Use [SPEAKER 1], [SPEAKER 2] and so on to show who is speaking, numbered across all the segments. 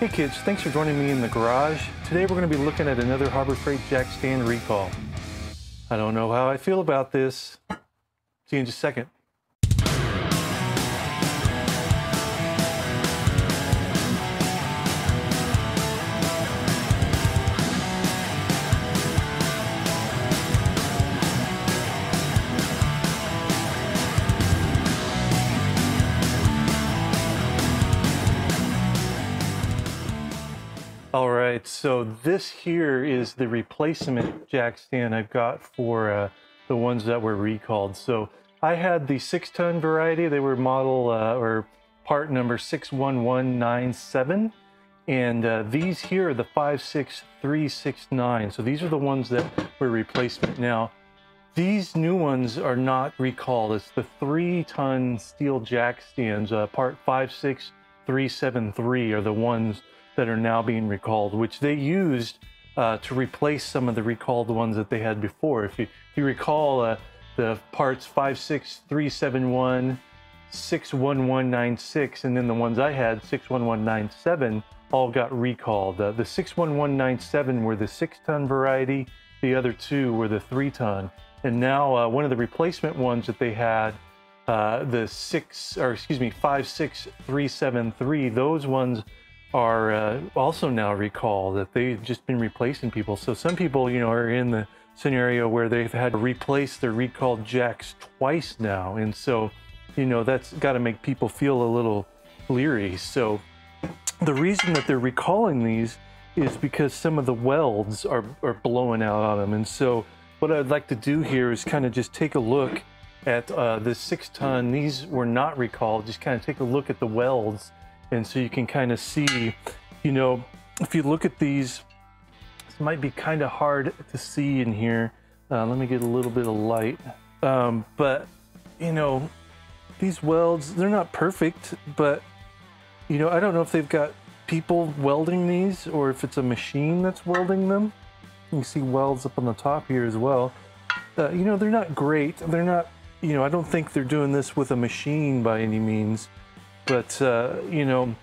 [SPEAKER 1] Hey kids, thanks for joining me in the garage. Today we're going to be looking at another Harbor Freight jack stand recall. I don't know how I feel about this. See you in just a second. All right, so this here is the replacement jack stand I've got for uh, the ones that were recalled. So I had the six ton variety. They were model uh, or part number 61197. And uh, these here are the 56369. So these are the ones that were replacement. Now, these new ones are not recalled. It's the three ton steel jack stands, uh, part 56373 are the ones that are now being recalled, which they used uh, to replace some of the recalled ones that they had before. If you, if you recall, uh, the parts 56371, 61196, and then the ones I had, 61197, all got recalled. Uh, the 61197 were the six ton variety, the other two were the three ton. And now uh, one of the replacement ones that they had, uh, the six, or excuse me, 56373, those ones are uh, also now recall that they've just been replacing people. So some people, you know, are in the scenario where they've had to replace their recalled jacks twice now. And so, you know, that's got to make people feel a little leery. So the reason that they're recalling these is because some of the welds are, are blowing out on them. And so what I'd like to do here is kind of just take a look at uh, the six ton. These were not recalled. Just kind of take a look at the welds and so you can kind of see, you know, if you look at these, this might be kind of hard to see in here. Uh, let me get a little bit of light. Um, but, you know, these welds, they're not perfect, but, you know, I don't know if they've got people welding these or if it's a machine that's welding them. You see welds up on the top here as well. Uh, you know, they're not great. They're not, you know, I don't think they're doing this with a machine by any means. But, uh, you know,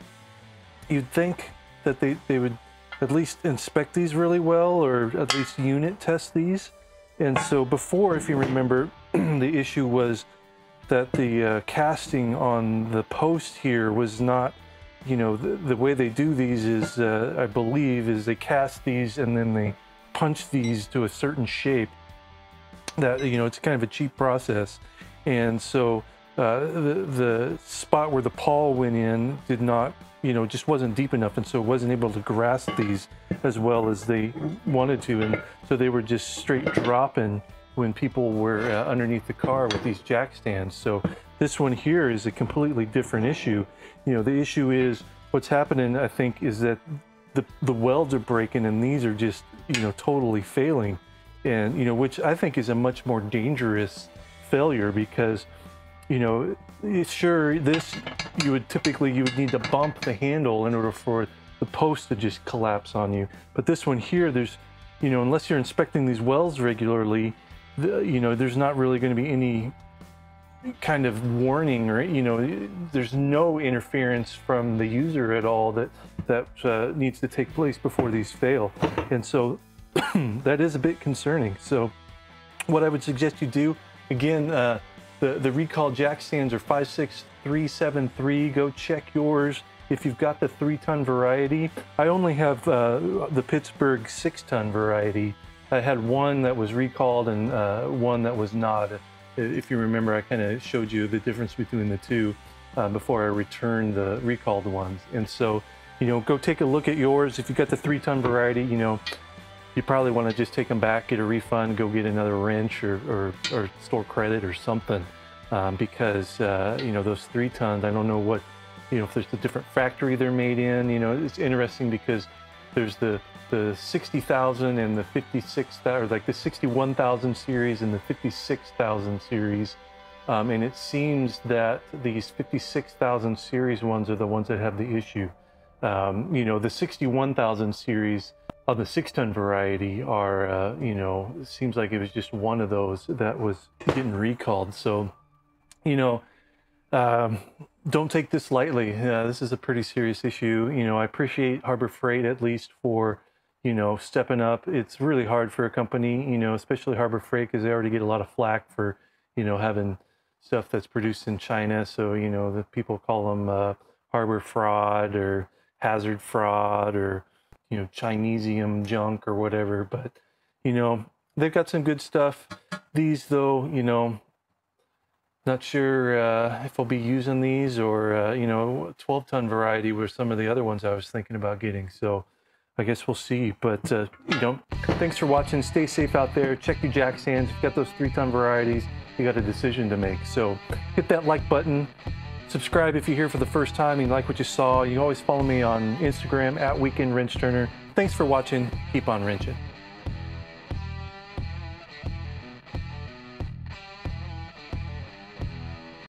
[SPEAKER 1] you'd think that they, they would at least inspect these really well or at least unit test these. And so before, if you remember, the issue was that the uh, casting on the post here was not, you know, the, the way they do these is, uh, I believe, is they cast these and then they punch these to a certain shape. That, you know, it's kind of a cheap process. And so uh, the, the spot where the pawl went in did not, you know, just wasn't deep enough. And so it wasn't able to grasp these as well as they wanted to. And so they were just straight dropping when people were uh, underneath the car with these jack stands. So this one here is a completely different issue. You know, the issue is what's happening, I think, is that the, the welds are breaking and these are just, you know, totally failing. And, you know, which I think is a much more dangerous failure because you know, sure, this, you would typically, you would need to bump the handle in order for the post to just collapse on you. But this one here, there's, you know, unless you're inspecting these wells regularly, the, you know, there's not really going to be any kind of warning or, you know, there's no interference from the user at all that, that uh, needs to take place before these fail. And so that is a bit concerning. So what I would suggest you do, again, uh, the, the recall jack stands are 56373. Go check yours if you've got the three ton variety. I only have uh, the Pittsburgh six ton variety. I had one that was recalled and uh, one that was not. If you remember, I kind of showed you the difference between the two uh, before I returned the recalled ones. And so, you know, go take a look at yours. If you've got the three ton variety, you know, you probably want to just take them back, get a refund, go get another wrench or, or, or store credit or something. Um, because, uh, you know, those three tons, I don't know what, you know, if there's a different factory they're made in, you know, it's interesting because there's the, the 60,000 and the 56,000, or like the 61,000 series and the 56,000 series. Um, and it seems that these 56,000 series ones are the ones that have the issue. Um, you know, the 61,000 series of the six ton variety are, uh, you know, it seems like it was just one of those that was getting recalled. So, you know, um, don't take this lightly. Uh, this is a pretty serious issue. You know, I appreciate Harbor Freight at least for, you know, stepping up. It's really hard for a company, you know, especially Harbor Freight because they already get a lot of flack for, you know, having stuff that's produced in China. So, you know, the people call them uh, harbor fraud or hazard fraud or, you know, Chinesium junk or whatever. But, you know, they've got some good stuff. These, though, you know, not sure uh, if I'll be using these or, uh, you know, 12 ton variety were some of the other ones I was thinking about getting. So I guess we'll see. But, uh, you know, thanks for watching. Stay safe out there. Check your jack stands. You've got those three ton varieties. You got a decision to make. So hit that like button. Subscribe if you're here for the first time and you like what you saw. You can always follow me on Instagram at Weekend Wrench Turner. Thanks for watching. Keep on wrenching.